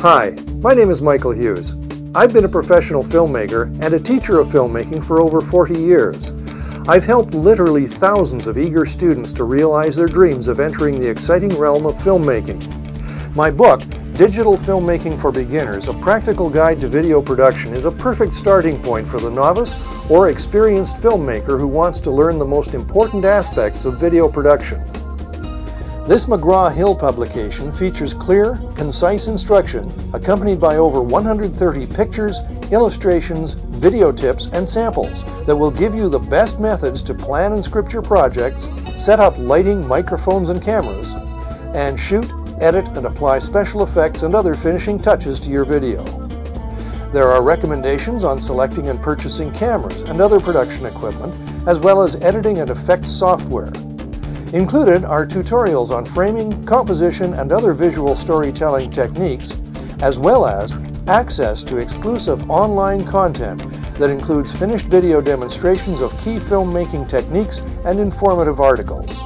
Hi, my name is Michael Hughes. I've been a professional filmmaker and a teacher of filmmaking for over 40 years. I've helped literally thousands of eager students to realize their dreams of entering the exciting realm of filmmaking. My book, Digital Filmmaking for Beginners, a practical guide to video production, is a perfect starting point for the novice or experienced filmmaker who wants to learn the most important aspects of video production. This McGraw-Hill publication features clear, concise instruction accompanied by over 130 pictures, illustrations, video tips, and samples that will give you the best methods to plan and script your projects, set up lighting, microphones, and cameras, and shoot, edit, and apply special effects and other finishing touches to your video. There are recommendations on selecting and purchasing cameras and other production equipment, as well as editing and effects software. Included are tutorials on framing, composition, and other visual storytelling techniques, as well as access to exclusive online content that includes finished video demonstrations of key filmmaking techniques and informative articles.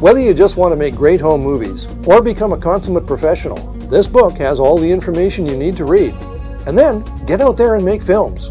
Whether you just want to make great home movies or become a consummate professional, this book has all the information you need to read. And then get out there and make films.